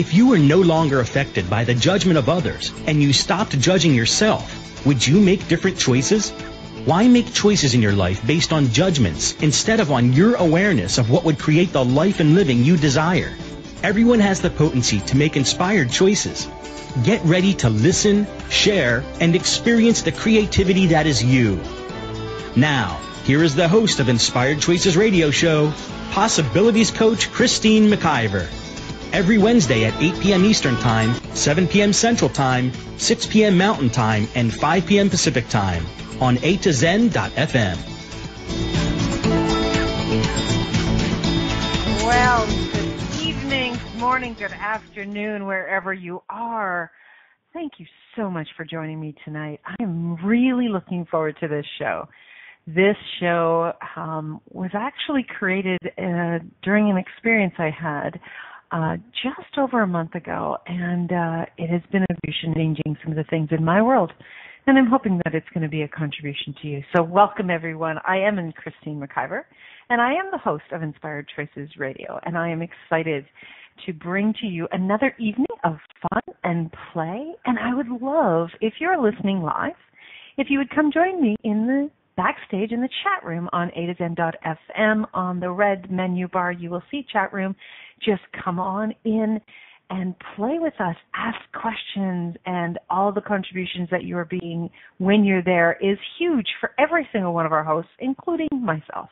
If you were no longer affected by the judgment of others and you stopped judging yourself, would you make different choices? Why make choices in your life based on judgments instead of on your awareness of what would create the life and living you desire? Everyone has the potency to make inspired choices. Get ready to listen, share, and experience the creativity that is you. Now, here is the host of Inspired Choices Radio Show, Possibilities Coach Christine McIver. Every Wednesday at 8 p.m. Eastern Time, 7 p.m. Central Time, 6 p.m. Mountain Time, and 5 p.m. Pacific Time on A to Zen.fm. Well, good evening, good morning, good afternoon, wherever you are. Thank you so much for joining me tonight. I am really looking forward to this show this show um, was actually created uh, during an experience I had uh, just over a month ago, and uh, it has been a contribution changing some of the things in my world. And I'm hoping that it's going to be a contribution to you. So, welcome everyone. I am Christine McIver, and I am the host of Inspired Choices Radio, and I am excited to bring to you another evening of fun and play. And I would love if you're listening live, if you would come join me in the backstage in the chat room on a to zen.fm. On the red menu bar, you will see chat room. Just come on in and play with us, ask questions, and all the contributions that you are being when you're there is huge for every single one of our hosts, including myself.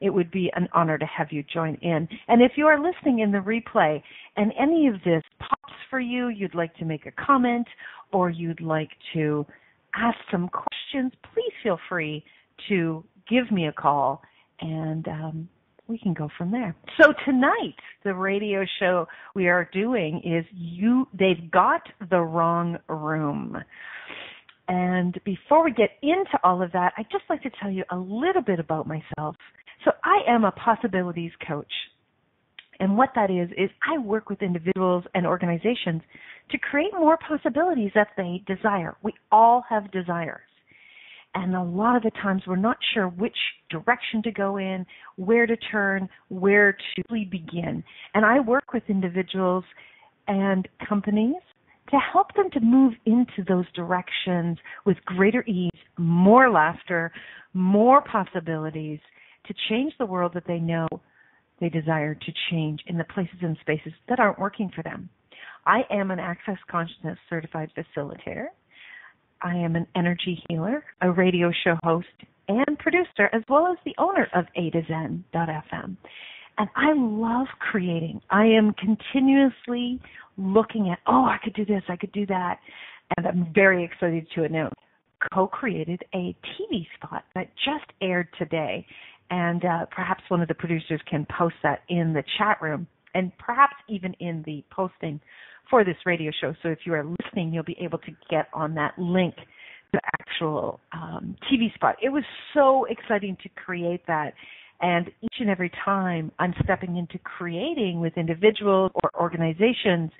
It would be an honor to have you join in. And if you are listening in the replay and any of this pops for you, you'd like to make a comment or you'd like to ask some questions, please feel free to give me a call and um, we can go from there. So tonight, the radio show we are doing is you. They've got the wrong room. And before we get into all of that, I'd just like to tell you a little bit about myself. So I am a possibilities coach. And what that is, is I work with individuals and organizations to create more possibilities that they desire. We all have desires and a lot of the times we're not sure which direction to go in, where to turn, where to really begin. And I work with individuals and companies to help them to move into those directions with greater ease, more laughter, more possibilities to change the world that they know they desire to change in the places and spaces that aren't working for them. I am an Access Consciousness certified facilitator. I am an energy healer, a radio show host, and producer, as well as the owner of A to Zen.fm. And I love creating. I am continuously looking at, oh, I could do this, I could do that. And I'm very excited to announce co-created a TV spot that just aired today. And uh, perhaps one of the producers can post that in the chat room and perhaps even in the posting for this radio show. So if you are listening, you'll be able to get on that link the actual um, TV spot. It was so exciting to create that. And each and every time I'm stepping into creating with individuals or organizations,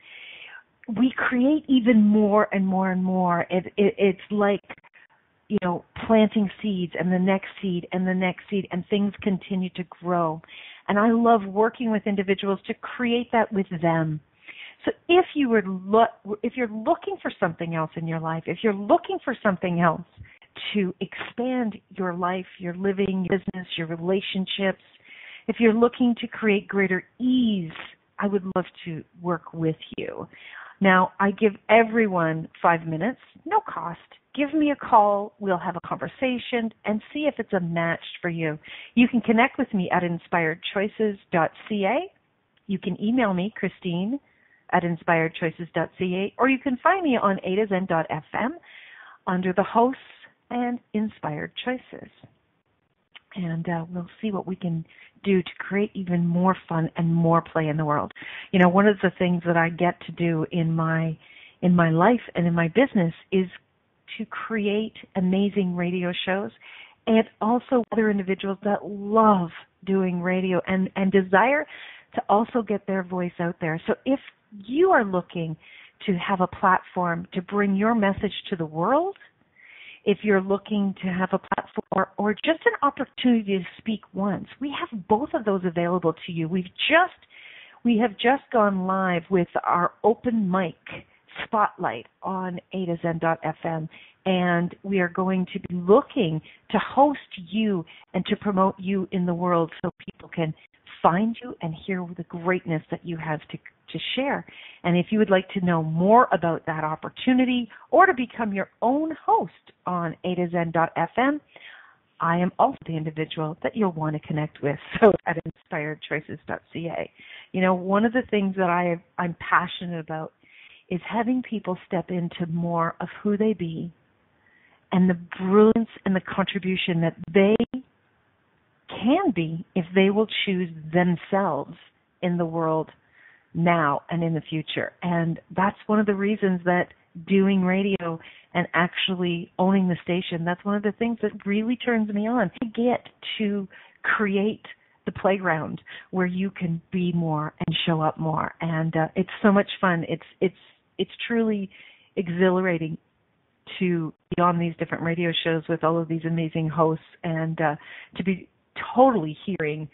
we create even more and more and more. It, it, it's like, you know, planting seeds and the next seed and the next seed, and things continue to grow. And I love working with individuals to create that with them so if you were look, if you're looking for something else in your life, if you're looking for something else to expand your life, your living, your business, your relationships, if you're looking to create greater ease, I would love to work with you. Now, I give everyone five minutes, no cost. Give me a call. We'll have a conversation and see if it's a match for you. You can connect with me at inspiredchoices.ca. You can email me, Christine at inspiredchoices.ca, or you can find me on a to zen.fm under the hosts and inspired choices. And uh, we'll see what we can do to create even more fun and more play in the world. You know, one of the things that I get to do in my in my life and in my business is to create amazing radio shows and also other individuals that love doing radio and, and desire to also get their voice out there. So if you are looking to have a platform to bring your message to the world, if you're looking to have a platform or just an opportunity to speak once, we have both of those available to you. We've just we have just gone live with our open mic spotlight on A to Zen.fm and we are going to be looking to host you and to promote you in the world so people can find you and hear the greatness that you have to, to share. And if you would like to know more about that opportunity or to become your own host on A to Zen.fm, I am also the individual that you'll want to connect with. So at inspiredchoices.ca. You know, one of the things that I I'm passionate about is having people step into more of who they be and the brilliance and the contribution that they can be if they will choose themselves in the world now and in the future. And that's one of the reasons that doing radio and actually owning the station, that's one of the things that really turns me on. I get to create the playground where you can be more and show up more and uh, it's so much fun it's it's it's truly exhilarating to be on these different radio shows with all of these amazing hosts and uh, to be totally hearing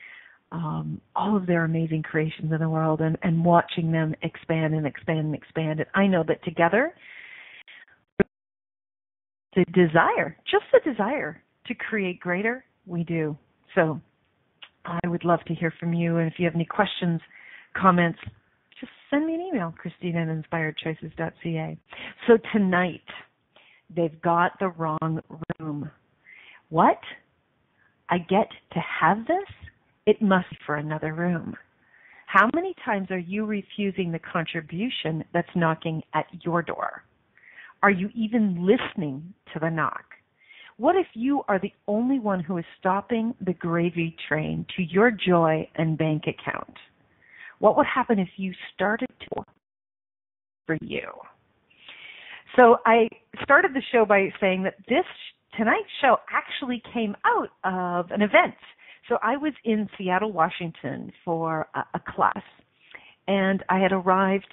um, all of their amazing creations in the world and, and watching them expand and expand and expand. And I know that together, the desire, just the desire to create greater, we do. So I would love to hear from you. And if you have any questions, comments, just send me an email, Christina at inspiredchoices.ca. So tonight, they've got the wrong room. What? I get to have this? It must for another room. How many times are you refusing the contribution that's knocking at your door? Are you even listening to the knock? What if you are the only one who is stopping the gravy train to your joy and bank account? What would happen if you started to for you? So I started the show by saying that this tonight's show actually came out of an event. So I was in Seattle, Washington for a, a class, and I had arrived.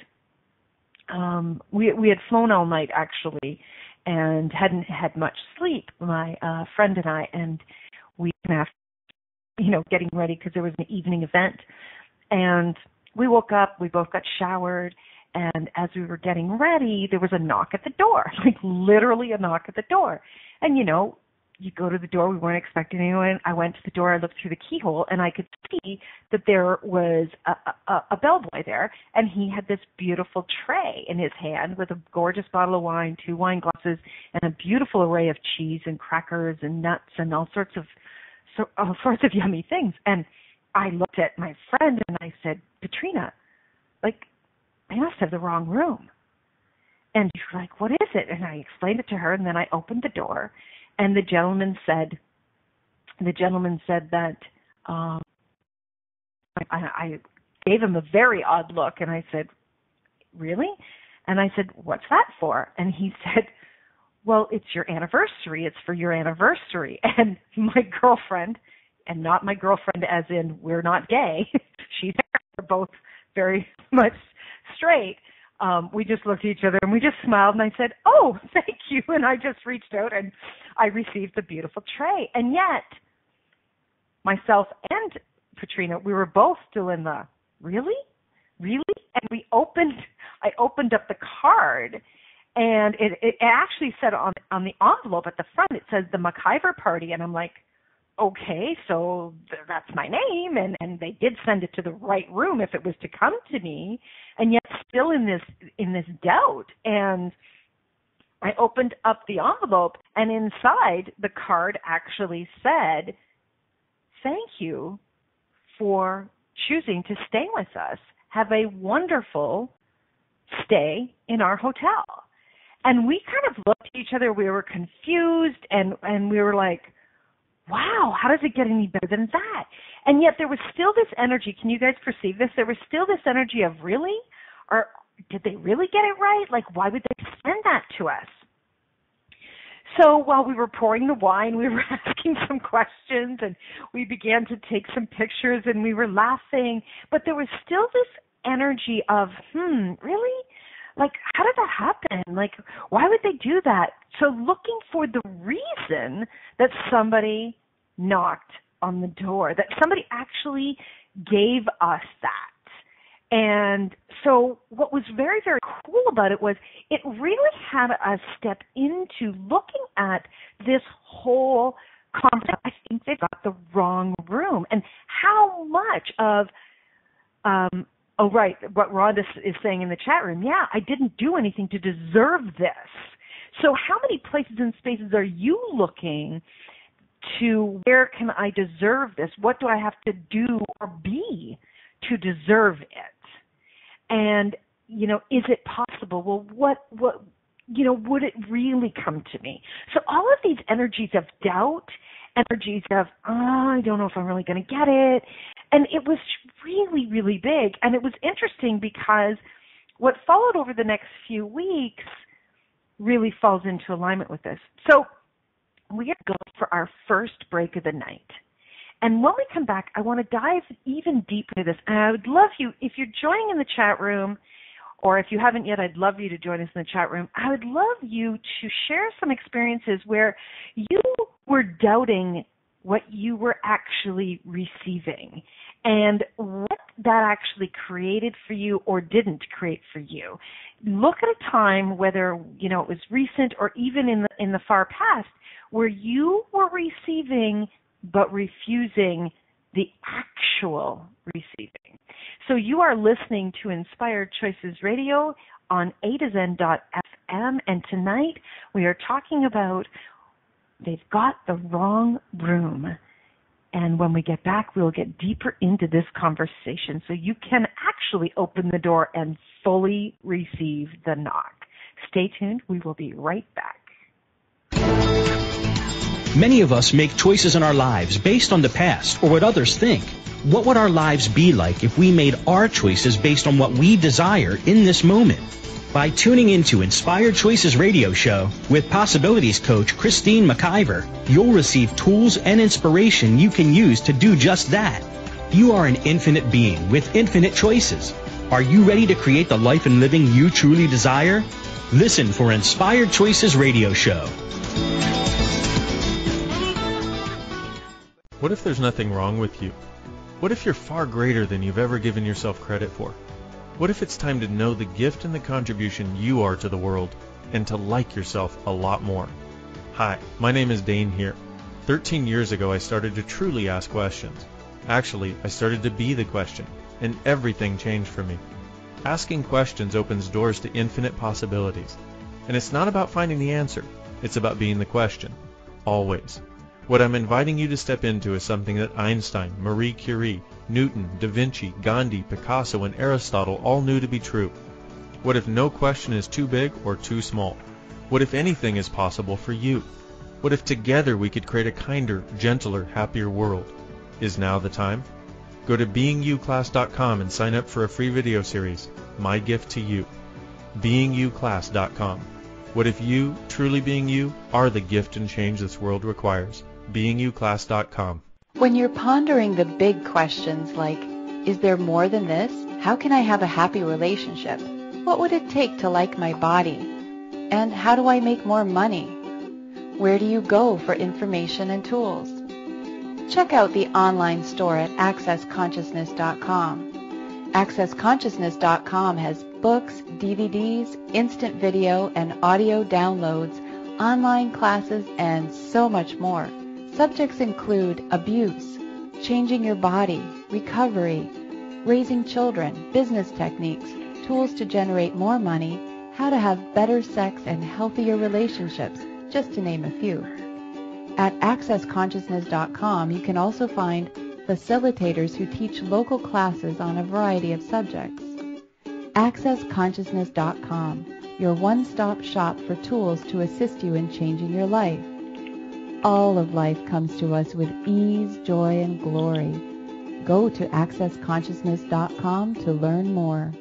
Um, we we had flown all night actually, and hadn't had much sleep. My uh, friend and I, and we after you know getting ready because there was an evening event, and we woke up. We both got showered, and as we were getting ready, there was a knock at the door, like literally a knock at the door. And you know, you go to the door, we weren't expecting anyone. I went to the door, I looked through the keyhole, and I could see that there was a, a, a bellboy there, and he had this beautiful tray in his hand with a gorgeous bottle of wine, two wine glasses, and a beautiful array of cheese and crackers and nuts and all sorts of so, all sorts of yummy things. And I looked at my friend and I said, Katrina, like I must have the wrong room. And she's like, what is it? And I explained it to her, and then I opened the door, and the gentleman said, the gentleman said that um, I, I gave him a very odd look, and I said, really? And I said, what's that for? And he said, well, it's your anniversary. It's for your anniversary. And my girlfriend, and not my girlfriend as in we're not gay, she's we're both very much straight, um, we just looked at each other and we just smiled and I said, Oh, thank you. And I just reached out and I received the beautiful tray. And yet, myself and Katrina, we were both still in the, really? Really? And we opened, I opened up the card and it, it actually said on, on the envelope at the front, it says the McIver party. And I'm like, okay, so th- that's my name, and and they did send it to the right room if it was to come to me, and yet still in this in this doubt, and I opened up the envelope, and inside the card actually said, "Thank you for choosing to stay with us. Have a wonderful stay in our hotel." And we kind of looked at each other. We were confused, and and we were like wow, how does it get any better than that? And yet there was still this energy. Can you guys perceive this? There was still this energy of really? Or did they really get it right? Like, why would they send that to us? So while we were pouring the wine, we were asking some questions and we began to take some pictures and we were laughing. But there was still this energy of, hmm, really? Like how did that happen? Like why would they do that? So looking for the reason that somebody knocked on the door that somebody actually gave us that. And so what was very, very cool about it was it really had us step into looking at this whole concept. I think they got the wrong room. And how much of um oh right, what Rhonda is saying in the chat room, yeah, I didn't do anything to deserve this. So how many places and spaces are you looking to where can I deserve this? What do I have to do or be to deserve it? And, you know, is it possible? Well, what, what, you know, would it really come to me? So all of these energies of doubt, energies of, oh, I don't know if I'm really going to get it. And it was really, really big. And it was interesting because what followed over the next few weeks really falls into alignment with this. So we are going for our first break of the night. And when we come back, I want to dive even deeper into this. And I would love you, if you're joining in the chat room, or if you haven't yet, I'd love you to join us in the chat room. I would love you to share some experiences where you were doubting what you were actually receiving and what that actually created for you or didn't create for you. Look at a time, whether you know it was recent or even in the in the far past, where you were receiving but refusing the actual receiving. So you are listening to Inspired Choices Radio on A to Zen.fm, and tonight we are talking about they've got the wrong room. And when we get back, we'll get deeper into this conversation so you can actually open the door and fully receive the knock. Stay tuned. We will be right back. Many of us make choices in our lives based on the past or what others think. What would our lives be like if we made our choices based on what we desire in this moment? By tuning into Inspired Choices radio show with possibilities coach Christine McIver, you'll receive tools and inspiration you can use to do just that. You are an infinite being with infinite choices. Are you ready to create the life and living you truly desire? Listen for Inspired Choices radio show. What if there's nothing wrong with you? What if you're far greater than you've ever given yourself credit for? What if it's time to know the gift and the contribution you are to the world and to like yourself a lot more? Hi, my name is Dane Heer. 13 years ago I started to truly ask questions. Actually, I started to be the question, and everything changed for me. Asking questions opens doors to infinite possibilities. And it's not about finding the answer, it's about being the question. Always. What I'm inviting you to step into is something that Einstein, Marie Curie, Newton, Da Vinci, Gandhi, Picasso, and Aristotle all knew to be true. What if no question is too big or too small? What if anything is possible for you? What if together we could create a kinder, gentler, happier world? Is now the time? Go to beingyouclass.com and sign up for a free video series, My Gift to You. beingyouclass.com. What if you, truly being you, are the gift and change this world requires? beingyouclass.com. When you're pondering the big questions like, is there more than this? How can I have a happy relationship? What would it take to like my body? And how do I make more money? Where do you go for information and tools? Check out the online store at accessconsciousness.com. AccessConsciousness.com has books, DVDs, instant video and audio downloads, online classes, and so much more. Subjects include abuse, changing your body, recovery, raising children, business techniques, tools to generate more money, how to have better sex and healthier relationships, just to name a few. At accessconsciousness.com, you can also find facilitators who teach local classes on a variety of subjects. AccessConsciousness.com, your one-stop shop for tools to assist you in changing your life all of life comes to us with ease, joy, and glory. Go to accessconsciousness.com to learn more.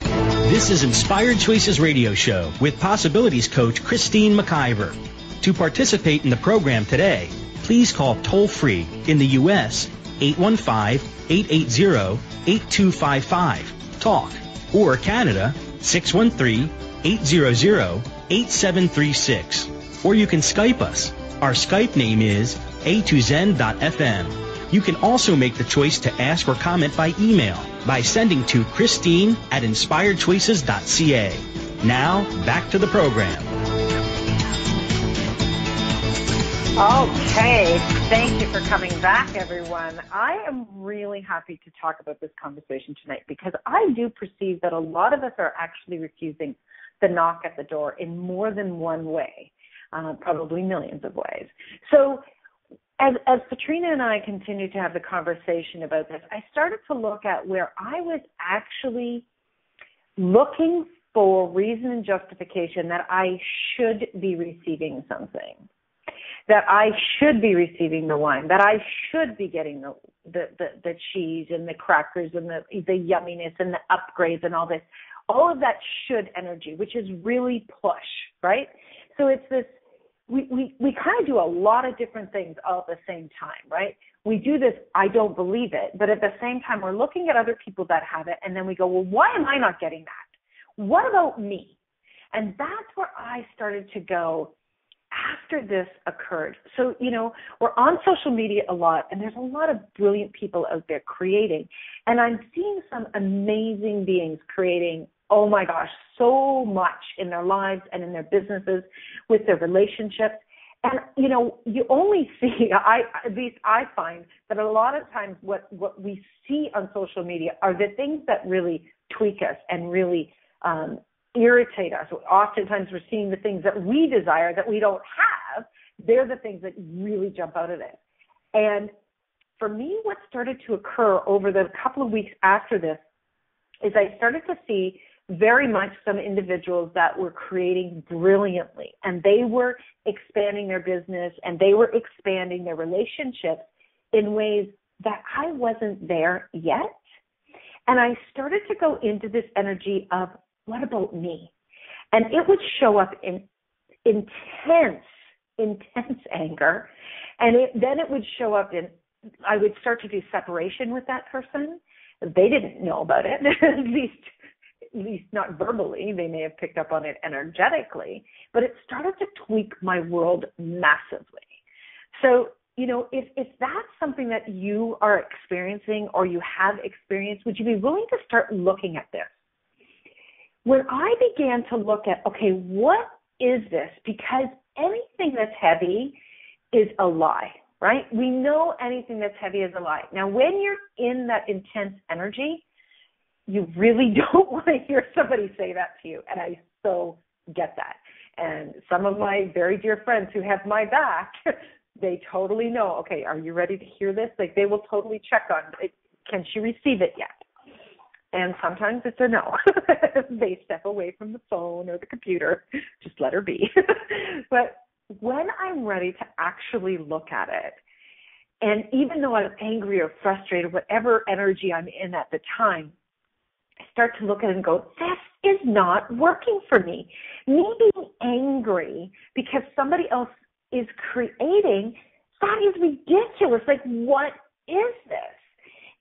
This is Inspired Choices Radio Show with Possibilities Coach Christine McIver. To participate in the program today, please call toll free in the U.S. 815-880-8255 TALK or Canada 613-800-8736 or you can Skype us. Our Skype name is a2zen.fm. You can also make the choice to ask or comment by email by sending to Christine at inspiredchoices.ca. Now, back to the program. Okay, thank you for coming back, everyone. I am really happy to talk about this conversation tonight because I do perceive that a lot of us are actually refusing the knock at the door in more than one way, uh, probably millions of ways. So, as, as Katrina and I continued to have the conversation about this, I started to look at where I was actually looking for reason and justification that I should be receiving something that I should be receiving the wine, that I should be getting the the, the, the cheese and the crackers and the the yumminess and the upgrades and all this. All of that should energy, which is really push, right? So it's this we, we, we kind of do a lot of different things all at the same time, right? We do this, I don't believe it, but at the same time, we're looking at other people that have it, and then we go, well, why am I not getting that? What about me? And that's where I started to go, after this occurred. So, you know, we're on social media a lot and there's a lot of brilliant people out there creating. And I'm seeing some amazing beings creating, oh my gosh, so much in their lives and in their businesses with their relationships. And you know, you only see I at least I find that a lot of times what what we see on social media are the things that really tweak us and really um, irritate us. Oftentimes we're seeing the things that we desire that we don't have. They're the things that really jump out at it. And for me, what started to occur over the couple of weeks after this is I started to see very much some individuals that were creating brilliantly and they were expanding their business and they were expanding their relationships in ways that I wasn't there yet. And I started to go into this energy of what about me? And it would show up in intense, intense anger. And it, then it would show up in, I would start to do separation with that person. They didn't know about it, at least, not verbally. They may have picked up on it energetically, but it started to tweak my world massively. So, you know, if, if that's something that you are experiencing or you have experienced, would you be willing to start looking at this? when I began to look at, okay, what is this? Because anything that's heavy is a lie, right? We know anything that's heavy is a lie. Now, when you're in that intense energy, you really don't want to hear somebody say that to you. And I so get that. And some of my very dear friends who have my back, they totally know, okay, are you ready to hear this? Like they will totally check on, it. can she receive it yet? And sometimes it's a no. they step away from the phone or the computer. Just let her be. but when I'm ready to actually look at it, and even though I'm angry or frustrated, whatever energy I'm in at the time, Start to look at it and go, this is not working for me. Me being angry because somebody else is creating, that is ridiculous. Like, what is this?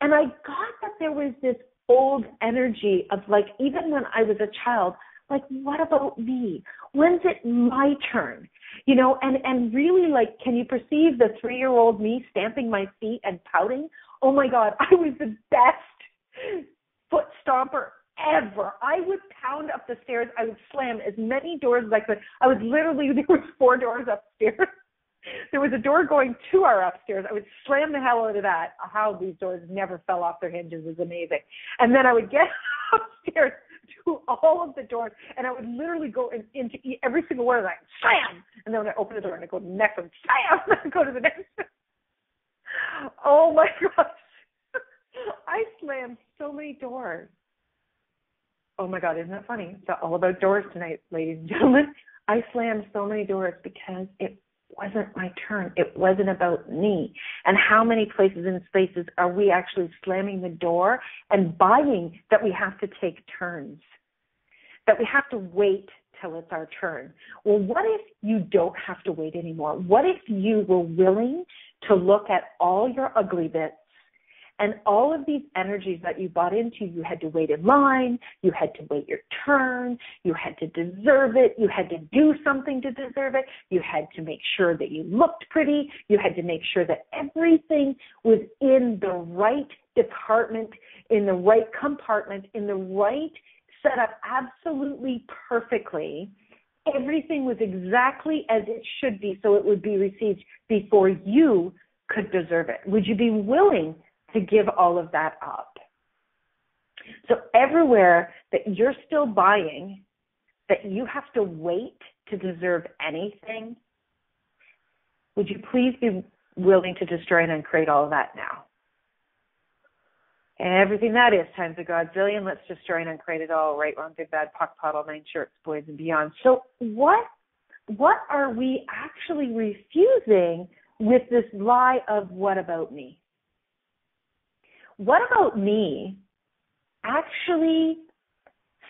And I got that there was this old energy of like even when I was a child, like what about me? When's it my turn? You know, and and really like can you perceive the 3-year-old me stamping my feet and pouting? Oh my god, I was the best foot stomper ever. I would pound up the stairs. I would slam as many doors as I could. I was literally there was four doors upstairs there was a door going to our upstairs. I would slam the hell out of that. How these doors never fell off their hinges is amazing. And then I would get upstairs to all of the doors, and I would literally go in, into every single one of them, slam. And then when I open the door and I go to the next one, slam. And go to the next. oh my gosh, I slammed so many doors. Oh my God, isn't that funny? It's all about doors tonight, ladies and gentlemen. I slammed so many doors because it wasn't my turn. It wasn't about me. And how many places and spaces are we actually slamming the door and buying that we have to take turns? That we have to wait till it's our turn. Well, what if you don't have to wait anymore? What if you were willing to look at all your ugly bits and all of these energies that you bought into, you had to wait in line, you had to wait your turn, you had to deserve it, you had to do something to deserve it, you had to make sure that you looked pretty, you had to make sure that everything was in the right department in the right compartment, in the right setup, absolutely perfectly. Everything was exactly as it should be, so it would be received before you could deserve it. Would you be willing to give all of that up? So, everywhere that you're still buying, that you have to wait to deserve anything, would you please be willing to destroy and uncreate all of that now? And everything that is times a godzillion, let's destroy and uncreate it all, right, wrong, good, bad, POC, POD, nine shorts, boys and beyond. So what what are we actually refusing with this lie of what about me? What about me actually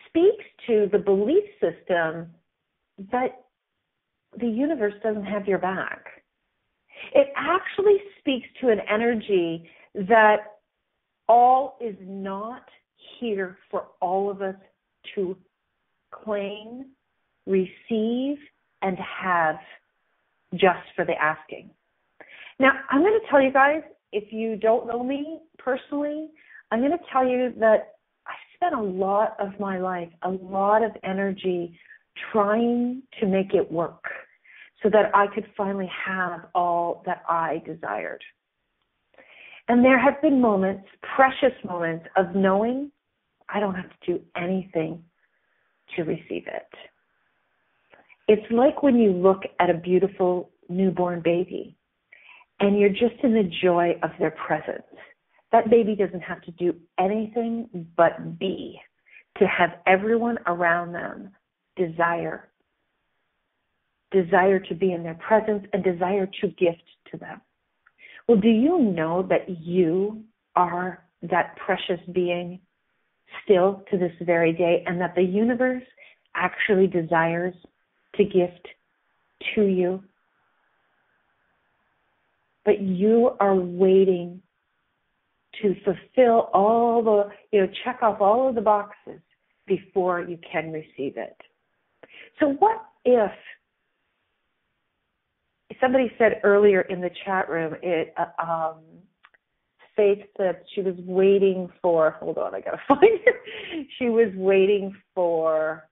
speaks to the belief system that the universe doesn't have your back. It actually speaks to an energy that all is not here for all of us to claim, receive, and have just for the asking. Now, I'm going to tell you guys, if you don't know me personally, I'm going to tell you that I spent a lot of my life, a lot of energy trying to make it work so that I could finally have all that I desired. And there have been moments, precious moments, of knowing I don't have to do anything to receive it. It's like when you look at a beautiful newborn baby and you're just in the joy of their presence. That baby doesn't have to do anything but be to have everyone around them desire desire to be in their presence and desire to gift to them. Well, do you know that you are that precious being still to this very day and that the universe actually desires to gift to you? But you are waiting to fulfill all the, you know, check off all of the boxes before you can receive it. So what if somebody said earlier in the chat room it uh, um Faith said she was waiting for hold on, I gotta find it. She was waiting for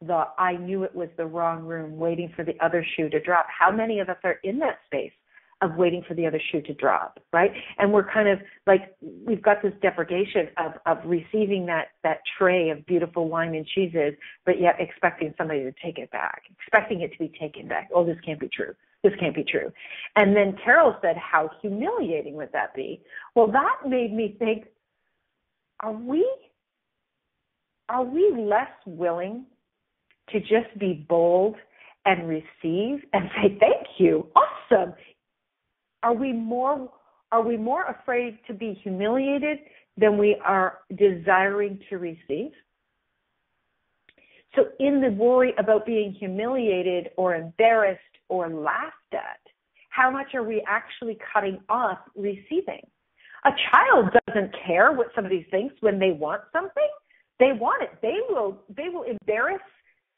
the I knew it was the wrong room, waiting for the other shoe to drop. How many of us are in that space? Of waiting for the other shoe to drop, right? And we're kind of like we've got this deprecation of of receiving that that tray of beautiful wine and cheeses, but yet expecting somebody to take it back, expecting it to be taken back. Oh, this can't be true. This can't be true. And then Carol said, "How humiliating would that be?" Well, that made me think: Are we are we less willing to just be bold and receive and say thank you awesome are we more are we more afraid to be humiliated than we are desiring to receive? So in the worry about being humiliated or embarrassed or laughed at, how much are we actually cutting off receiving? A child doesn't care what somebody thinks when they want something. They want it. They will they will embarrass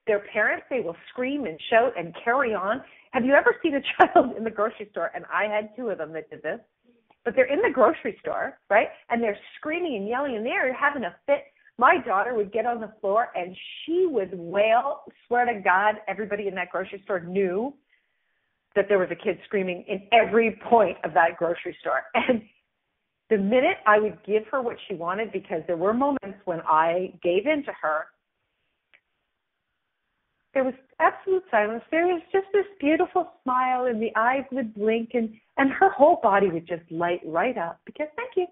their parents, they will scream and shout and carry on. Have you ever seen a child in the grocery store? And I had two of them that did this. But they're in the grocery store, right? And they're screaming and yelling and they're having a fit. My daughter would get on the floor and she would wail. Swear to God, everybody in that grocery store knew that there was a kid screaming in every point of that grocery store. And the minute I would give her what she wanted, because there were moments when I gave in to her, there was absolute silence. There was just this beautiful smile, and the eyes would blink, and and her whole body would just light right up because thank you.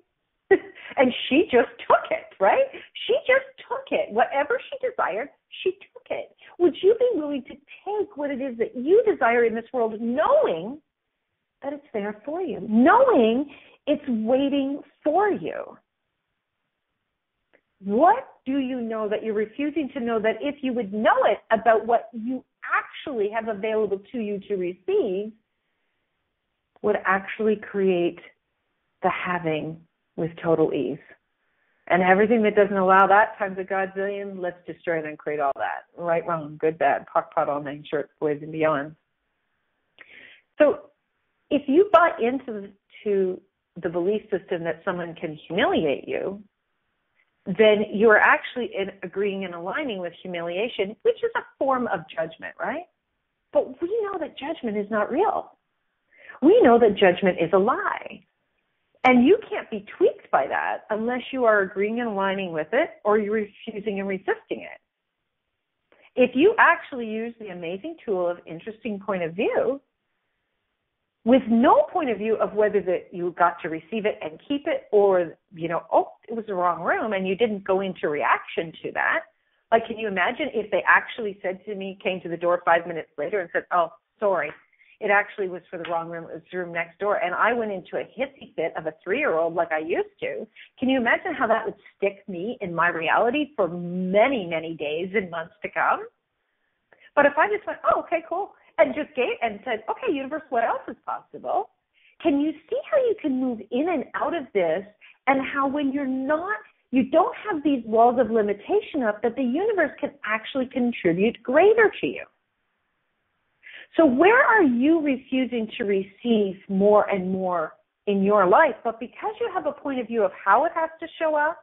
and she just took it, right? She just took it. Whatever she desired, she took it. Would you be willing to take what it is that you desire in this world, knowing that it's there for you, knowing it's waiting for you? What do you know that you're refusing to know that if you would know it about what you actually have available to you to receive, would actually create the having with total ease? And everything that doesn't allow that times a godzillion, let's destroy it and create all that. Right, wrong, good, bad, POC, POD, all nine shorts, boys and beyond. So if you buy into to the belief system that someone can humiliate you, then you're actually in agreeing and aligning with humiliation, which is a form of judgment, right? But we know that judgment is not real. We know that judgment is a lie. And you can't be tweaked by that unless you are agreeing and aligning with it or you're refusing and resisting it. If you actually use the amazing tool of interesting point of view, with no point of view of whether that you got to receive it and keep it or, you know, oh, it was the wrong room and you didn't go into reaction to that. Like, can you imagine if they actually said to me, came to the door five minutes later and said, oh, sorry, it actually was for the wrong room. It was the room next door. And I went into a hissy fit of a three year old like I used to. Can you imagine how that would stick me in my reality for many, many days and months to come? But if I just went, oh, okay, cool and just gave and said, okay, universe, what else is possible? Can you see how you can move in and out of this and how when you're not, you don't have these walls of limitation up, that the universe can actually contribute greater to you? So where are you refusing to receive more and more in your life? But because you have a point of view of how it has to show up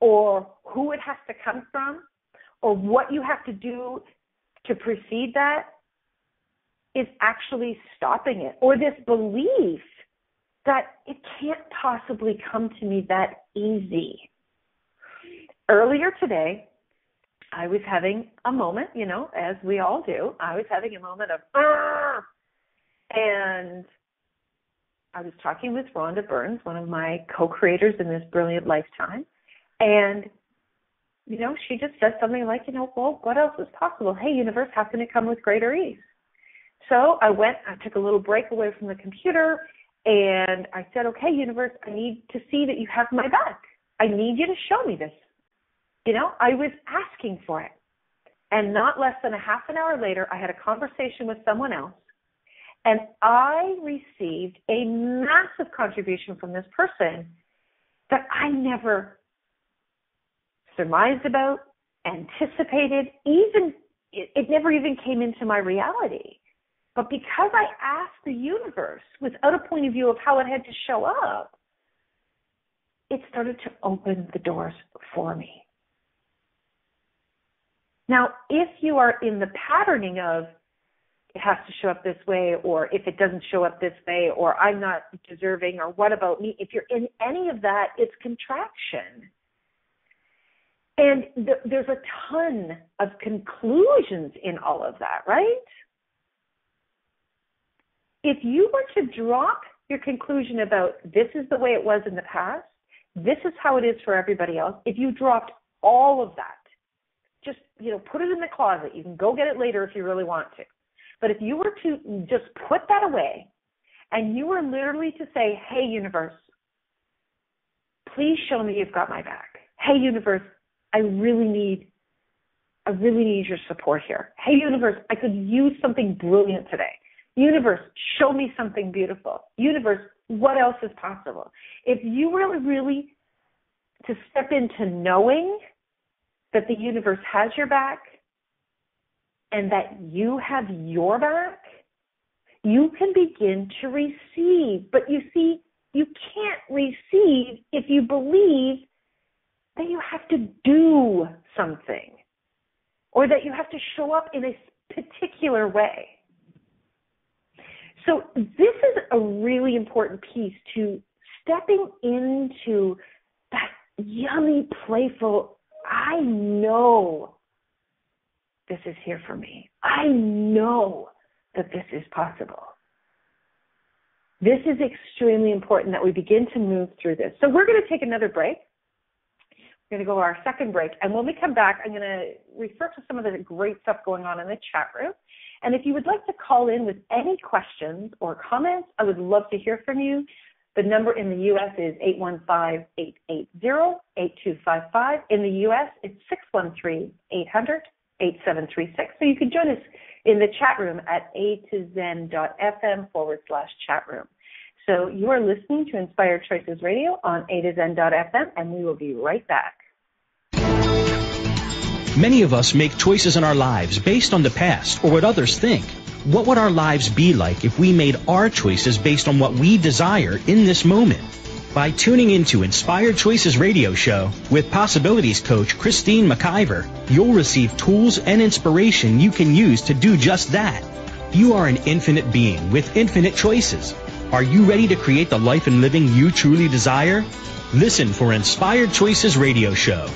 or who it has to come from or what you have to do to precede that, is actually stopping it, or this belief that it can't possibly come to me that easy. Earlier today, I was having a moment, you know, as we all do. I was having a moment of, and I was talking with Rhonda Burns, one of my co-creators in this brilliant lifetime, and you know, she just said something like, you know, well, what else is possible? Hey, universe, how can it come with greater ease? So I went, I took a little break away from the computer and I said, okay, universe, I need to see that you have my back. I need you to show me this. You know, I was asking for it. And not less than a half an hour later, I had a conversation with someone else and I received a massive contribution from this person that I never surmised about, anticipated, even it, it never even came into my reality. But because I asked the universe without a point of view of how it had to show up, it started to open the doors for me. Now, if you are in the patterning of it has to show up this way, or if it doesn't show up this way, or I'm not deserving, or what about me, if you're in any of that, it's contraction. And th- there's a ton of conclusions in all of that, right? If you were to drop your conclusion about this is the way it was in the past, this is how it is for everybody else, if you dropped all of that, just you know, put it in the closet. You can go get it later if you really want to. But if you were to just put that away and you were literally to say, Hey universe, please show me you've got my back. Hey universe, I really need I really need your support here. Hey universe, I could use something brilliant today. Universe, show me something beautiful. Universe, what else is possible? If you were really to step into knowing that the universe has your back and that you have your back, you can begin to receive. But you see, you can't receive if you believe that you have to do something or that you have to show up in a particular way. So this is a really important piece to stepping into that yummy, playful, I know this is here for me. I know that this is possible. This is extremely important that we begin to move through this. So we're going to take another break. We're going to go to our second break. And when we come back, I'm going to refer to some of the great stuff going on in the chat room. And if you would like to call in with any questions or comments, I would love to hear from you. The number in the U.S. is 815-880-8255. In the U.S., it's 613-800-8736. So you can join us in the chat room at a to zen.fm forward slash chat room. So you are listening to Inspired Choices Radio on a to zen.fm, and we will be right back. Many of us make choices in our lives based on the past or what others think. What would our lives be like if we made our choices based on what we desire in this moment? By tuning into Inspired Choices radio show with possibilities coach Christine McIver, you'll receive tools and inspiration you can use to do just that. You are an infinite being with infinite choices. Are you ready to create the life and living you truly desire? Listen for Inspired Choices radio show.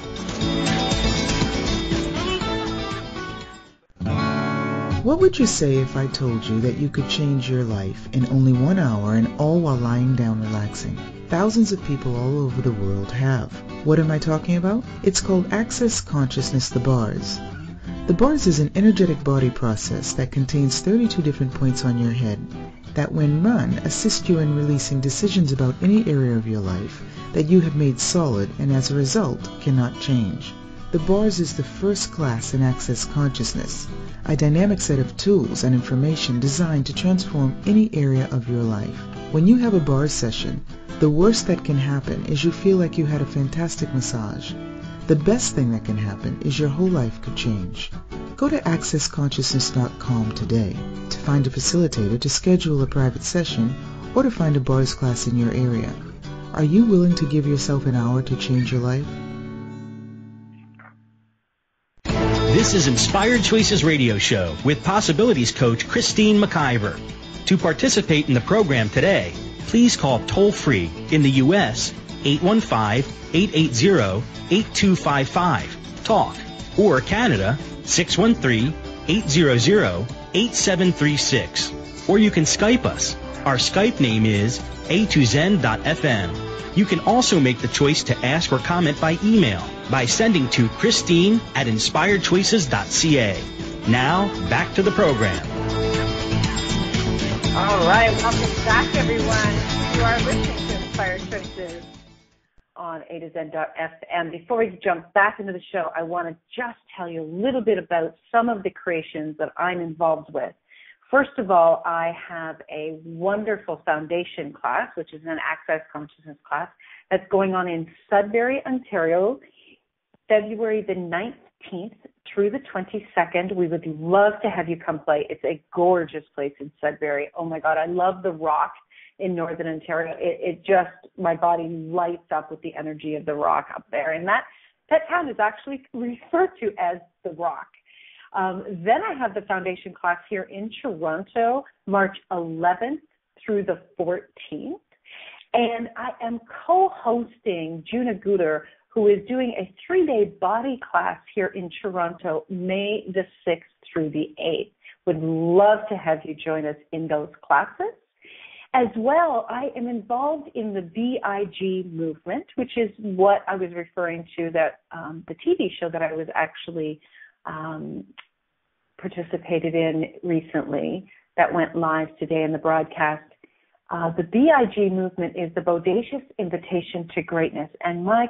What would you say if I told you that you could change your life in only one hour and all while lying down relaxing? Thousands of people all over the world have. What am I talking about? It's called Access Consciousness The Bars. The bars is an energetic body process that contains 32 different points on your head that when run assist you in releasing decisions about any area of your life that you have made solid and as a result cannot change. The bars is the first class in Access Consciousness a dynamic set of tools and information designed to transform any area of your life. When you have a bar session, the worst that can happen is you feel like you had a fantastic massage. The best thing that can happen is your whole life could change. Go to accessconsciousness.com today to find a facilitator to schedule a private session or to find a bars class in your area. Are you willing to give yourself an hour to change your life? This is Inspired Choices Radio Show with Possibilities Coach Christine McIver. To participate in the program today, please call toll free in the U.S. 815-880-8255 talk or Canada 613-800-8736 or you can Skype us. Our Skype name is a2zen.fm. You can also make the choice to ask or comment by email by sending to Christine at inspiredchoices.ca. Now, back to the program. All right, welcome back, everyone. You are listening to Inspired Choices on A to Zen.fm. Before we jump back into the show, I want to just tell you a little bit about some of the creations that I'm involved with. First of all, I have a wonderful foundation class, which is an access consciousness class that's going on in Sudbury, Ontario, February the 19th through the 22nd. We would love to have you come play. It's a gorgeous place in Sudbury. Oh my God, I love the rock in Northern Ontario. It, it just, my body lights up with the energy of the rock up there. And that, that town is actually referred to as the rock. Um, then I have the foundation class here in Toronto, March 11th through the 14th. And I am co-hosting Juna Guder, who is doing a three-day body class here in Toronto, May the 6th through the 8th. Would love to have you join us in those classes. As well, I am involved in the BIG movement, which is what I was referring to that um, the TV show that I was actually um, participated in recently that went live today in the broadcast. Uh, the BIG movement is the Bodacious Invitation to Greatness, and my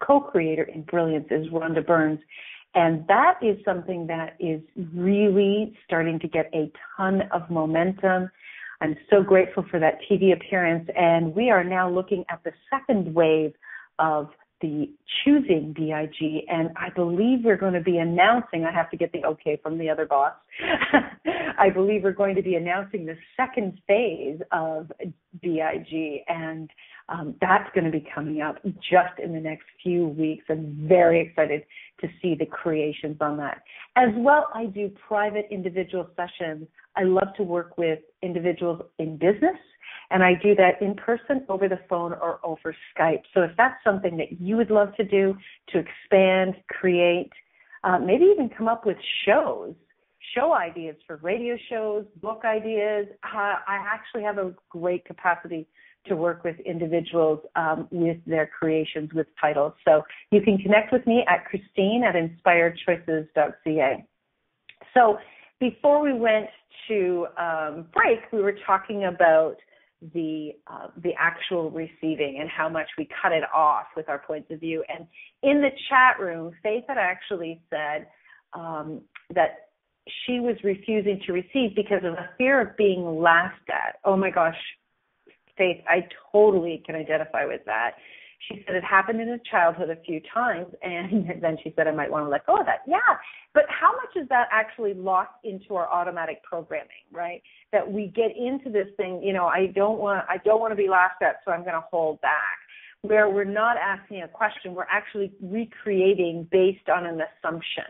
co creator in Brilliance is Rhonda Burns. And that is something that is really starting to get a ton of momentum. I'm so grateful for that TV appearance, and we are now looking at the second wave of the choosing BIG, and I believe we're going to be announcing, I have to get the okay from the other boss. I believe we're going to be announcing the second phase of BIG, and um, that's going to be coming up just in the next few weeks. I'm very excited to see the creations on that. As well, I do private individual sessions. I love to work with individuals in business and I do that in person, over the phone, or over Skype. So if that's something that you would love to do to expand, create, uh, maybe even come up with shows, show ideas for radio shows, book ideas, uh, I actually have a great capacity to work with individuals um, with their creations with titles. So you can connect with me at Christine at inspiredchoices.ca. So before we went to um, break, we were talking about the uh, the actual receiving and how much we cut it off with our points of view. And in the chat room, Faith had actually said um, that she was refusing to receive because of the fear of being laughed at. Oh my gosh, Faith, I totally can identify with that. She said it happened in her childhood a few times, and then she said I might want to let go of that. Yeah, but how much is that actually locked into our automatic programming, right? That we get into this thing, you know, I don't want, I don't want to be laughed at, so I'm going to hold back. Where we're not asking a question, we're actually recreating based on an assumption,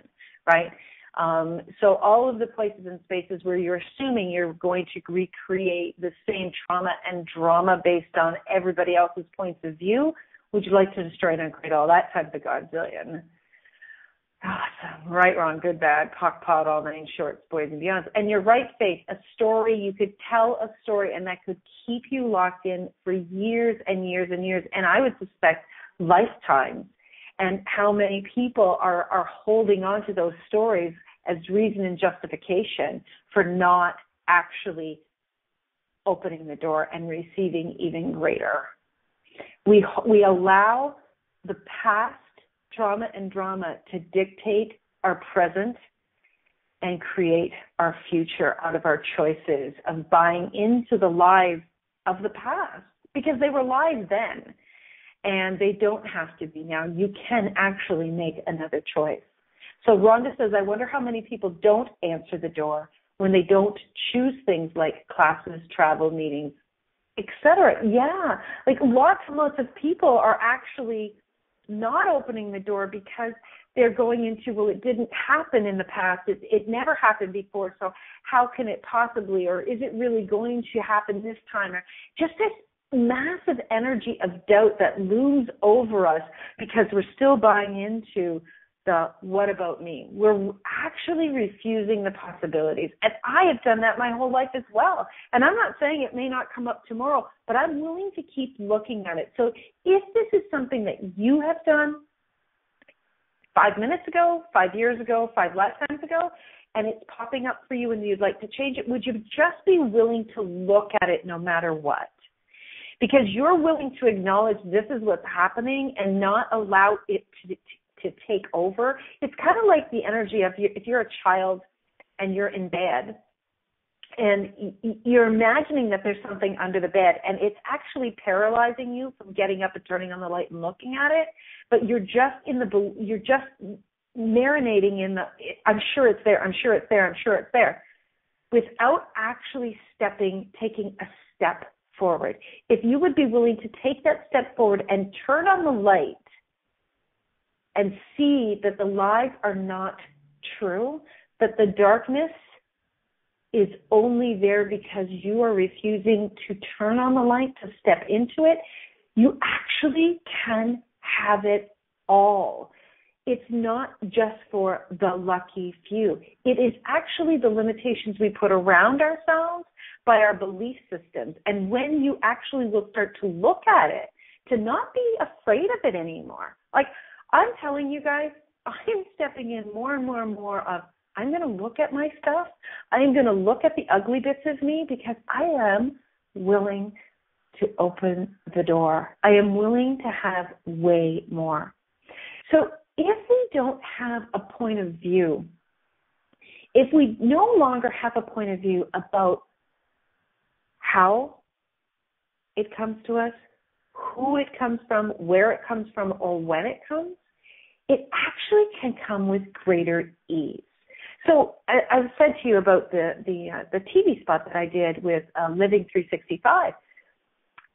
right? Um, so all of the places and spaces where you're assuming you're going to recreate the same trauma and drama based on everybody else's points of view, would you like to destroy and create all that type of Godzillion? Awesome. Right, wrong, good, bad, POC, POD, all nine shorts, boys and beyonds. And you're right, Faith. A story, you could tell a story and that could keep you locked in for years and years and years. And I would suspect lifetimes and how many people are, are holding on to those stories as reason and justification for not actually opening the door and receiving even greater. We, we allow the past trauma and drama to dictate our present and create our future out of our choices of buying into the lies of the past because they were lies then and they don't have to be now. You can actually make another choice. So Rhonda says, I wonder how many people don't answer the door when they don't choose things like classes, travel, meetings, etc. Yeah, like lots and lots of people are actually not opening the door because they're going into well it didn't happen in the past. It it never happened before. So how can it possibly or is it really going to happen this time? Or just this massive energy of doubt that looms over us because we're still buying into the what about me? We're actually refusing the possibilities. And i have done that my whole life as well. And i'm not saying it may not come up tomorrow but i'm willing to keep looking at it. So if this is something that you have done five minutes ago five years ago five lifetimes ago and it's popping up for you and you'd like to change it would you just be willing to look at it no matter what? Because you're willing to acknowledge this is what's happening and not allow it to, to take over. It's kind of like the energy of you, if you're a child and you're in bed and you're imagining that there's something under the bed and it's actually paralyzing you from getting up and turning on the light and looking at it, but you're just in the, you're just marinating in the, I'm sure it's there, I'm sure it's there, I'm sure it's there, without actually stepping, taking a step forward. If you would be willing to take that step forward and turn on the light and see that the lies are not true, that the darkness is only there because you are refusing to turn on the light, to step into it, you actually can have it all. It's not just for the lucky few. It is actually the limitations we put around ourselves by our belief systems. And when you actually will start to look at it, to not be afraid of it anymore. Like I'm telling you guys, I'm stepping in more and more and more of I'm going to look at my stuff. I am going to look at the ugly bits of me because I am willing to open the door. I am willing to have way more. So if we don't have a point of view, if we no longer have a point of view about how it comes to us, who it comes from, where it comes from, or when it comes, it actually can come with greater ease. So I, I've said to you about the the uh, the TV spot that I did with uh, Living 365.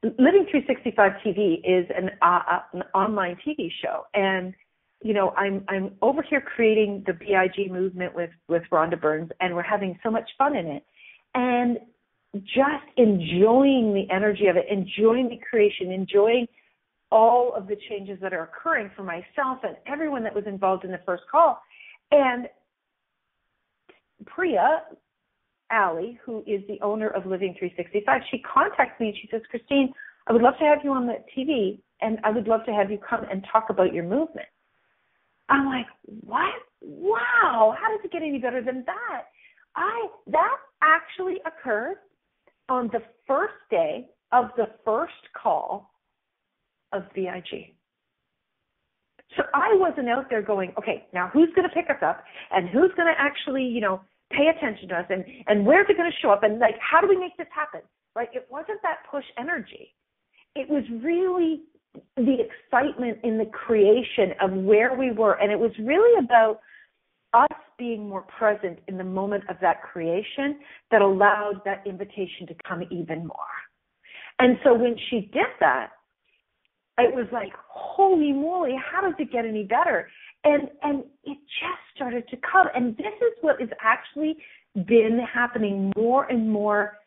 Living 365 TV is an, uh, uh, an online TV show, and you know I'm I'm over here creating the BIG movement with with Rhonda Burns, and we're having so much fun in it. And just enjoying the energy of it, enjoying the creation, enjoying all of the changes that are occurring for myself and everyone that was involved in the first call. And Priya Alley, who is the owner of Living 365, she contacts me and she says, Christine, I would love to have you on the TV and I would love to have you come and talk about your movement. I'm like, what? Wow, how does it get any better than that? I that actually occurred on the first day of the first call of BIG. So I wasn't out there going, okay, now who's going to pick us up and who's going to actually, you know, pay attention to us and, and where's it going to show up and like, how do we make this happen? Right? It wasn't that push energy. It was really the excitement in the creation of where we were. And it was really about us being more present in the moment of that creation that allowed that invitation to come even more. And so when she did that, it was like, holy moly, how does it get any better? And and it just started to come. And this is what has actually been happening more and more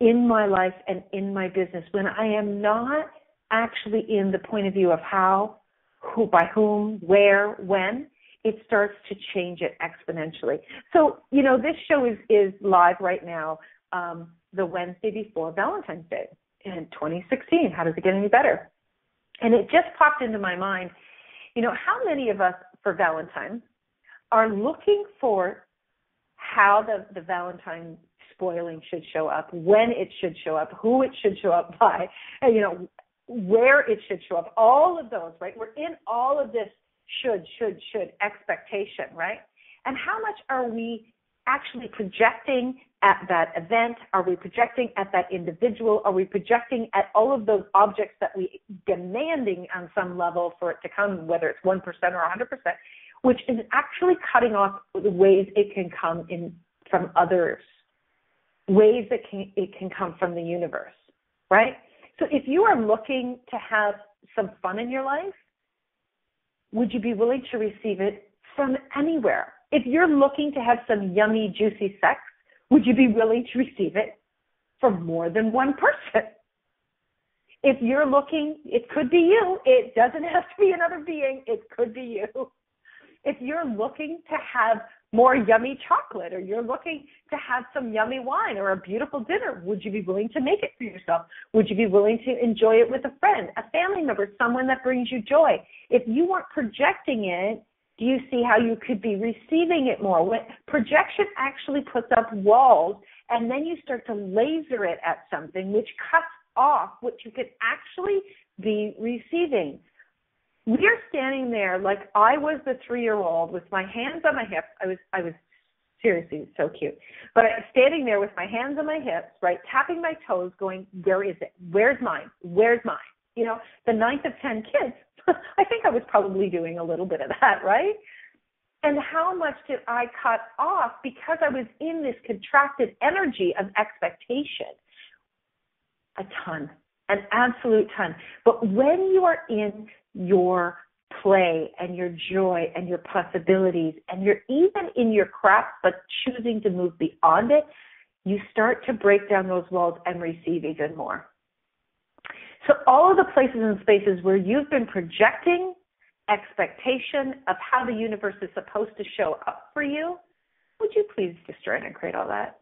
in my life and in my business when I am not actually in the point of view of how, who, by whom, where, when, it starts to change it exponentially. So, you know, this show is, is live right now, um, the Wednesday before Valentine's Day in 2016. How does it get any better? And it just popped into my mind, you know, how many of us for Valentine are looking for how the, the Valentine spoiling should show up, when it should show up, who it should show up by, and, you know, where it should show up, all of those, right? We're in all of this should, should, should expectation, right? And how much are we actually projecting at that event? Are we projecting at that individual? Are we projecting at all of those objects that we demanding on some level for it to come, whether it's 1% or 100%, which is actually cutting off the ways it can come in from others, ways that can, it can come from the universe, right? So if you are looking to have some fun in your life, would you be willing to receive it from anywhere? If you're looking to have some yummy, juicy sex, would you be willing to receive it from more than one person? If you're looking, it could be you. It doesn't have to be another being. It could be you. If you're looking to have more yummy chocolate or you're looking to have some yummy wine or a beautiful dinner, would you be willing to make it for yourself? Would you be willing to enjoy it with a friend, a family member, someone that brings you joy? If you weren't projecting it, do you see how you could be receiving it more? When projection actually puts up walls and then you start to laser it at something which cuts off what you could actually be receiving we're standing there like I was the three year old with my hands on my hips. I was I was seriously so cute. But I'm standing there with my hands on my hips, right, tapping my toes, going, Where is it? Where's mine? Where's mine? You know, the ninth of ten kids, I think I was probably doing a little bit of that, right? And how much did I cut off because I was in this contracted energy of expectation? A ton, an absolute ton. But when you are in your play and your joy and your possibilities and you're even in your crap, but choosing to move beyond it, you start to break down those walls and receive even more. So all of the places and spaces where you've been projecting expectation of how the universe is supposed to show up for you, would you please destroy and create all that?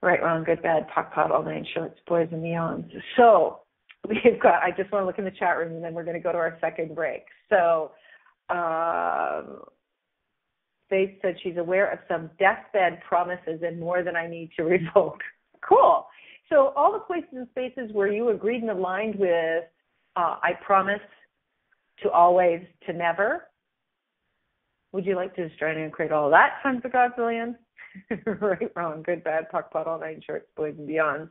Right, wrong, good, bad, POC, POD, all nine shorts, boys and beyond. So we've got i just want to look in the chat room and then we're going to go to our second break so um, faith said she's aware of some deathbed promises and more than i need to revoke cool so all the places and spaces where you agreed and aligned with uh, i promise to always to never would you like to destroy and create all that tons of godzillion right wrong good bad POC, POD all nine shorts boys and beyond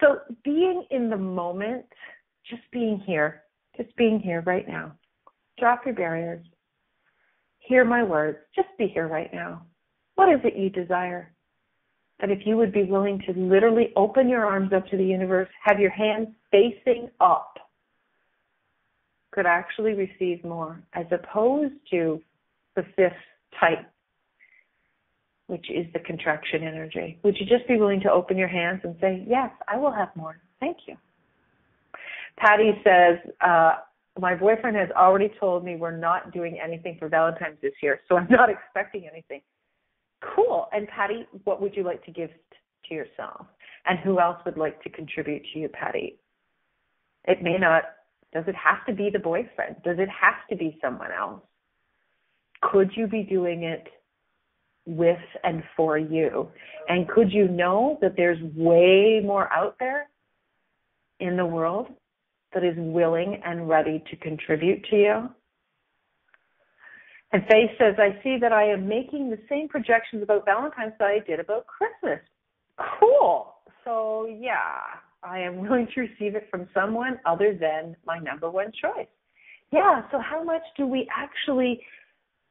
so being in the moment, just being here, just being here right now. Drop your barriers. Hear my words. Just be here right now. What is it you desire? That if you would be willing to literally open your arms up to the universe, have your hands facing up, could actually receive more as opposed to the fifth type which is the contraction energy. Would you just be willing to open your hands and say, Yes, I will have more. Thank you. Patty says, uh, My boyfriend has already told me we're not doing anything for Valentine's this year, so I'm not expecting anything. Cool. And Patty, what would you like to give to yourself? And who else would like to contribute to you, Patty? It may not, does it have to be the boyfriend? Does it have to be someone else? Could you be doing it with and for you. And could you know that there's way more out there in the world that is willing and ready to contribute to you? And Faith says, I see that I am making the same projections about Valentine's that I did about Christmas. Cool. So, yeah, I am willing to receive it from someone other than my number one choice. Yeah, so how much do we actually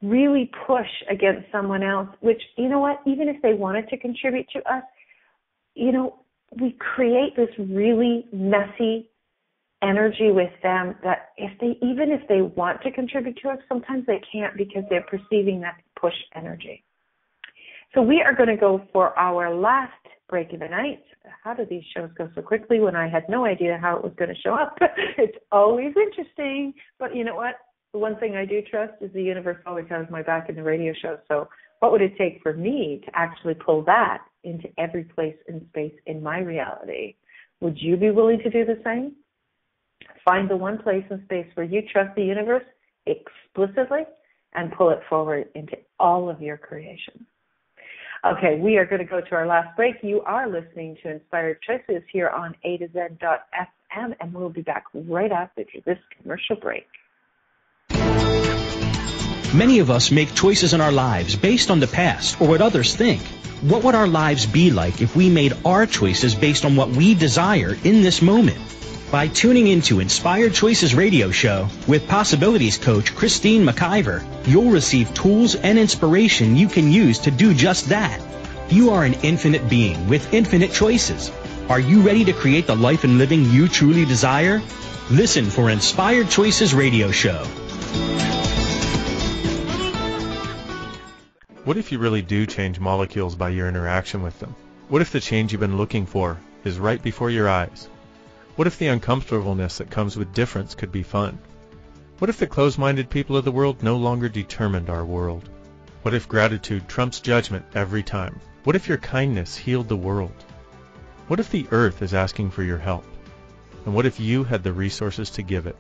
really push against someone else, which, you know what, even if they wanted to contribute to us, you know, we create this really messy energy with them that if they even if they want to contribute to us sometimes they can't because they're perceiving that push energy. So we are going to go for our last break of the night. How do these shows go so quickly when i had no idea how it was going to show up? It's always interesting but you know what? The one thing i do trust is the universe always has my back in the radio show so what would it take for me to actually pull that into every place and space in my reality? Would you be willing to do the same Find the one place and space where you trust the universe explicitly and pull it forward into all of your creation. Okay, we are going to go to our last break. You are listening to Inspired Choices here on A to Zen.fm, and we'll be back right after this commercial break. Many of us make choices in our lives based on the past or what others think. What would our lives be like if we made our choices based on what we desire in this moment? By tuning into Inspired Choices radio show with possibilities coach Christine McIver. You'll receive tools and inspiration you can use to do just that. You are an infinite being with infinite choices. Are you ready to create the life and living you truly desire? Listen for Inspired Choices radio show. What if you really do change molecules by your interaction with them? What if the change you've been looking for is right before your eyes? What if the uncomfortableness that comes with difference could be fun? What if the closed-minded people of the world no longer determined our world? What if gratitude trumps judgment every time? What if your kindness healed the world? What if the earth is asking for your help? And what if you had the resources to give it?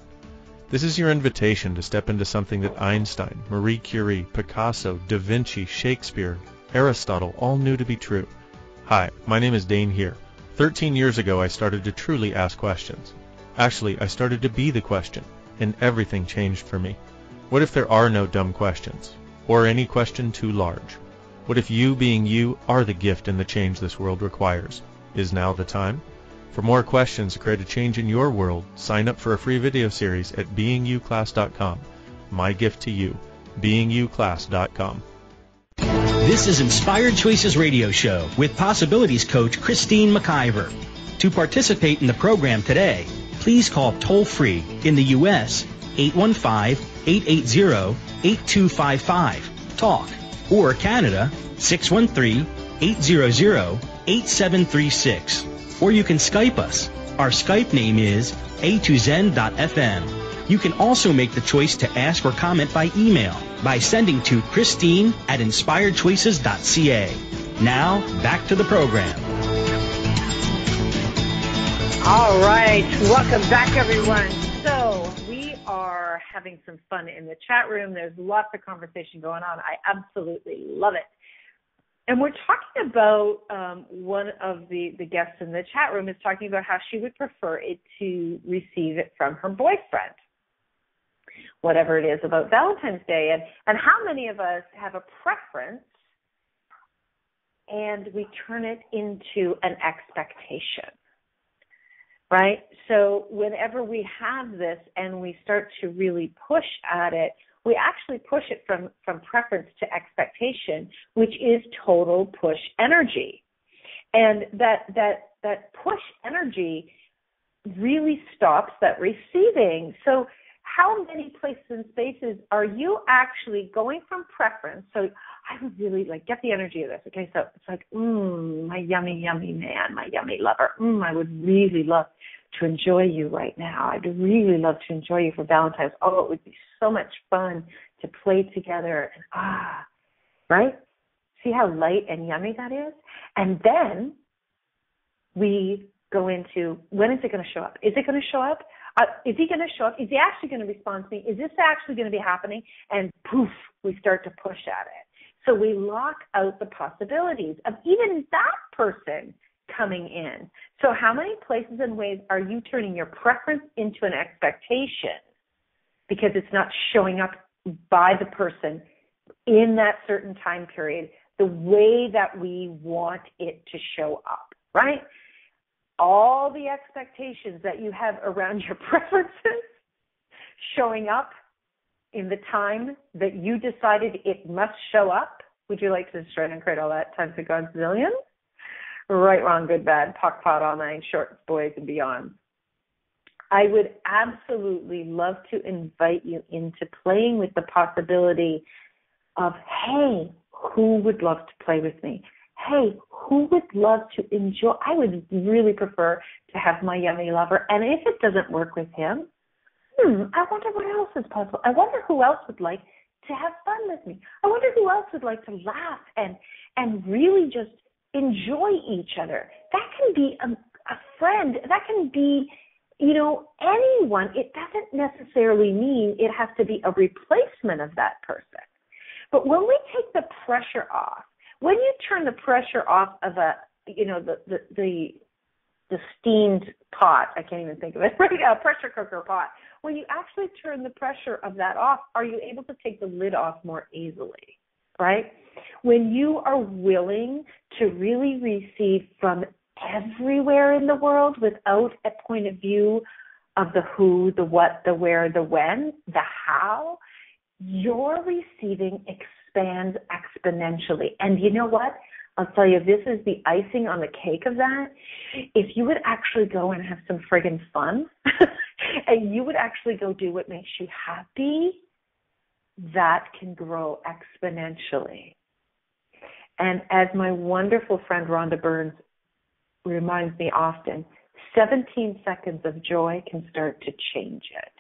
This is your invitation to step into something that Einstein, Marie Curie, Picasso, Da Vinci, Shakespeare, Aristotle all knew to be true. Hi, my name is Dane Heer. Thirteen years ago I started to truly ask questions. Actually, I started to be the question, and everything changed for me. What if there are no dumb questions? Or any question too large? What if you being you are the gift and the change this world requires? Is now the time? For more questions to create a change in your world, sign up for a free video series at beingyouclass.com. My gift to you, beingyouclass.com. This is Inspired Choices Radio Show with Possibilities Coach Christine McIver. To participate in the program today, please call toll free in the U.S. 815-880-8255 talk or Canada 613-800-8736 or you can Skype us. Our Skype name is a2zen.fm. You can also make the choice to ask or comment by email by sending to Christine at inspiredchoices.ca. Now, back to the program. All right. Welcome back, everyone. So, we are having some fun in the chat room. There's lots of conversation going on. I absolutely love it. And we're talking about um, one of the, the guests in the chat room is talking about how she would prefer it to receive it from her boyfriend whatever it is about Valentine's Day and and how many of us have a preference and we turn it into an expectation. Right? So whenever we have this and we start to really push at it, we actually push it from from preference to expectation, which is total push energy. And that that that push energy really stops that receiving. So how many places and spaces are you actually going from preference? So I would really like get the energy of this. Okay, so it's like, mmm, my yummy, yummy man, my yummy lover. Mmm, I would really love to enjoy you right now. I'd really love to enjoy you for Valentine's. Oh, it would be so much fun to play together and ah, right? See how light and yummy that is? And then we go into when is it going to show up? Is it going to show up? Uh, is he going to show up? Is he actually going to respond to me? Is this actually going to be happening? And poof, we start to push at it. So we lock out the possibilities of even that person coming in. So how many places and ways are you turning your preference into an expectation because it's not showing up by the person in that certain time period the way that we want it to show up, right? All the expectations that you have around your preferences showing up in the time that you decided it must show up? Would you like to destroy and create all that times a godzillion? Right, wrong, good, bad, POC, POD, all nine, shorts, boys, and beyond. I would absolutely love to invite you into playing with the possibility of, hey, who would love to play with me? Hey, who would love to enjoy? I would really prefer to have my yummy lover. And if it doesn't work with him, hmm, I wonder what else is possible. I wonder who else would like to have fun with me. I wonder who else would like to laugh and and really just enjoy each other. That can be a, a friend. That can be, you know, anyone. It doesn't necessarily mean it has to be a replacement of that person. But when we take the pressure off, when you turn the pressure off of a, you know, the the the, the steamed pot, I can't even think of it right now, pressure cooker pot. When you actually turn the pressure of that off, are you able to take the lid off more easily? Right? When you are willing to really receive from everywhere in the world without a point of view of the who, the what, the where, the when, the how, you're receiving exponentially. And you know what? I'll tell you, this is the icing on the cake of that. If you would actually go and have some friggin' fun, and you would actually go do what makes you happy, that can grow exponentially. And as my wonderful friend Rhonda Burns reminds me often, 17 seconds of joy can start to change it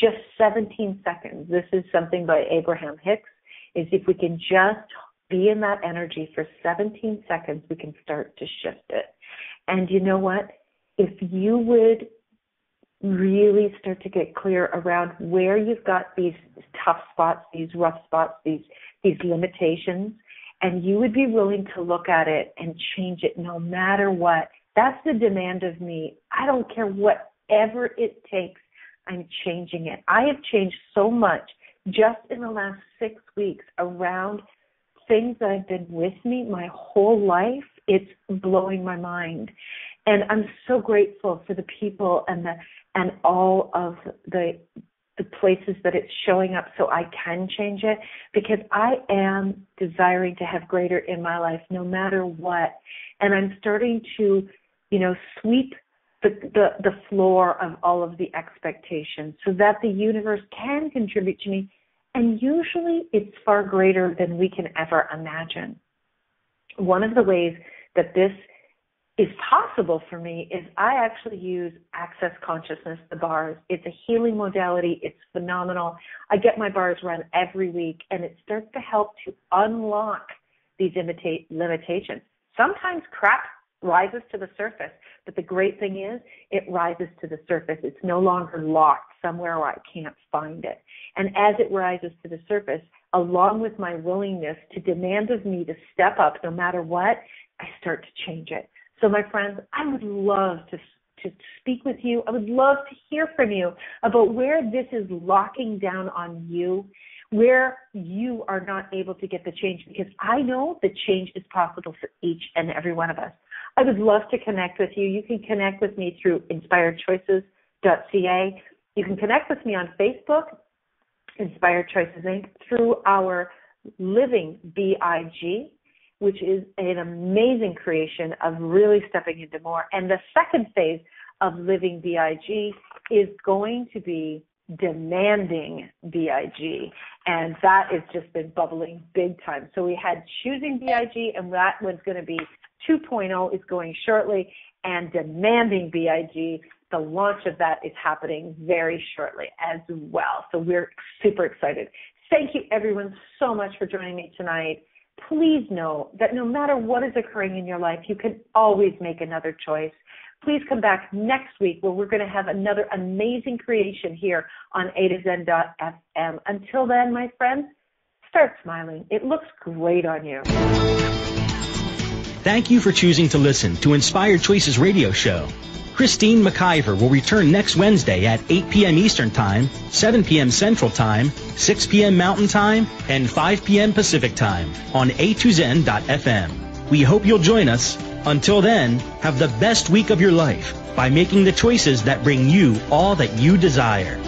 just 17 seconds. This is something by Abraham Hicks, is if we can just be in that energy for 17 seconds, we can start to shift it. And you know what? If you would really start to get clear around where you've got these tough spots, these rough spots, these these limitations, and you would be willing to look at it and change it no matter what. That's the demand of me. I don't care whatever it takes I'm changing it. I have changed so much just in the last six weeks around things that have been with me my whole life. It's blowing my mind. And I'm so grateful for the people and the and all of the the places that it's showing up so I can change it because I am desiring to have greater in my life no matter what. And I'm starting to, you know, sweep the, the, the floor of all of the expectations so that the universe can contribute to me. And usually it's far greater than we can ever imagine. One of the ways that this is possible for me is I actually use Access Consciousness, the bars. It's a healing modality. It's phenomenal. I get my bars run every week and it starts to help to unlock these limitations. Sometimes crap rises to the surface. But the great thing is, it rises to the surface. It's no longer locked somewhere where I can't find it. And as it rises to the surface, along with my willingness to demand of me to step up no matter what, I start to change it. So, my friends, I would love to to speak with you. I would love to hear from you about where this is locking down on you, where you are not able to get the change, because I know the change is possible for each and every one of us. I would love to connect with you. You can connect with me through inspiredchoices.ca. You can connect with me on Facebook, Inspired Choices Inc., through our Living BIG, which is an amazing creation of really stepping into more. And the second phase of Living BIG is going to be demanding BIG. And that has just been bubbling big time. So we had choosing BIG, and that one's going to be 2.0 is going shortly, and demanding BIG. The launch of that is happening very shortly as well. So we're super excited. Thank you everyone so much for joining me tonight. Please know that no matter what is occurring in your life, you can always make another choice. Please come back next week where we're going to have another amazing creation here on A to Zen.fm. Until then, my friends, start smiling. It looks great on you. Thank you for choosing to listen to Inspired Choices radio show. Christine McIver will return next Wednesday at 8 p.m. Eastern Time, 7 p.m. Central Time, 6 p.m. Mountain Time, and 5 p.m. Pacific Time on A2Zen.fm. We hope you'll join us. Until then, have the best week of your life by making the choices that bring you all that you desire.